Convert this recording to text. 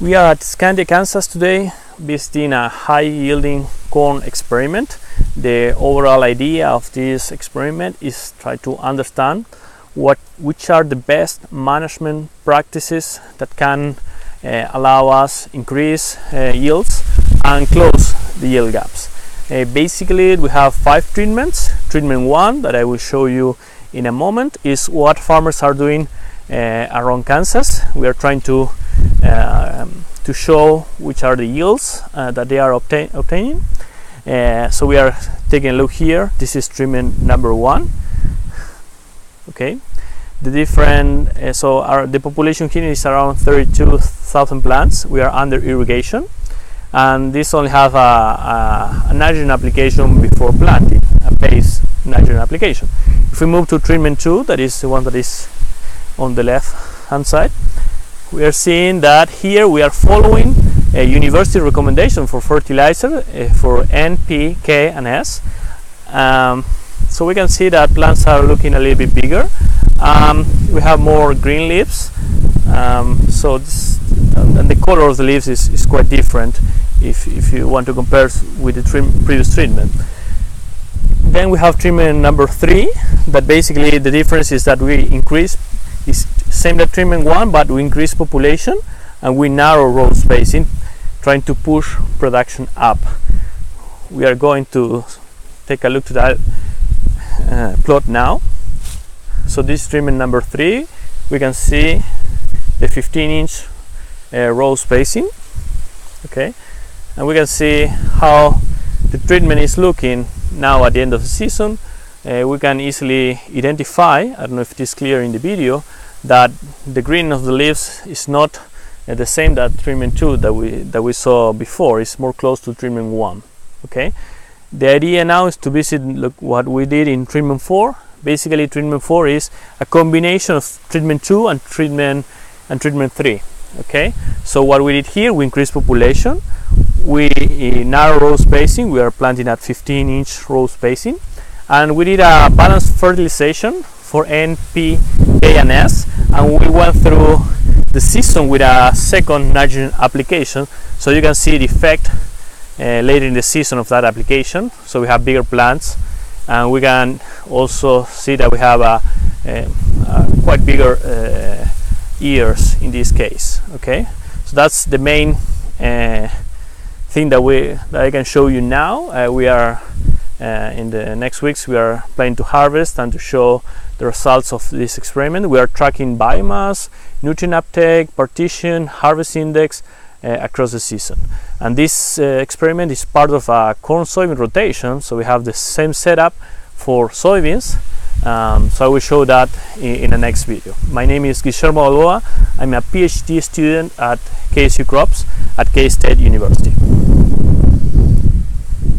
We are at Scandia, Kansas today, visiting a high yielding corn experiment. The overall idea of this experiment is try to understand what which are the best management practices that can uh, allow us increase uh, yields and close the yield gaps. Uh, basically, we have five treatments. Treatment one that I will show you in a moment is what farmers are doing uh, around Kansas. We are trying to to show which are the yields uh, that they are obtain obtaining. Uh, so we are taking a look here. This is treatment number one. Okay, the different uh, so our the population here is around 32,000 plants. We are under irrigation, and this only have a, a, a nitrogen application before planting, a base nitrogen application. If we move to treatment two, that is the one that is on the left hand side, we are seeing that here we are following a university recommendation for fertilizer uh, for N, P, K, and S. Um, so we can see that plants are looking a little bit bigger. Um, we have more green leaves. Um, so this, and the color of the leaves is, is quite different if, if you want to compare with the trim, previous treatment. Then we have treatment number three, that basically the difference is that we increase is same that treatment one, but we increase population and we narrow row spacing, trying to push production up. We are going to take a look to that uh, plot now. So this treatment number three, we can see the 15 inch uh, row spacing, okay, and we can see how the treatment is looking now at the end of the season. Uh, we can easily identify, I don't know if it is clear in the video, that the green of the leaves is not uh, the same that treatment 2 that we that we saw before. It's more close to treatment 1 okay? The idea now is to visit look what we did in treatment 4 basically treatment 4 is a combination of treatment 2 and treatment and treatment 3 okay? So what we did here we increased population. We narrow row spacing we are planting at 15 inch row spacing and we did a balanced fertilization for N, P, K, and S, and we went through the season with a second nitrogen application, so you can see the effect uh, later in the season of that application. So we have bigger plants, and we can also see that we have a, a, a quite bigger uh, ears in this case. Okay, so that's the main uh, thing that we that I can show you now. Uh, we are uh, in the next weeks we are planning to harvest and to show the results of this experiment. We are tracking biomass, nutrient uptake, partition, harvest index uh, across the season. And this uh, experiment is part of a corn soybean rotation, so we have the same setup for soybeans. Um, so I will show that in, in, the next video. My name is Guillermo Balboa. I'm a PhD student at KSU Crops at K State University.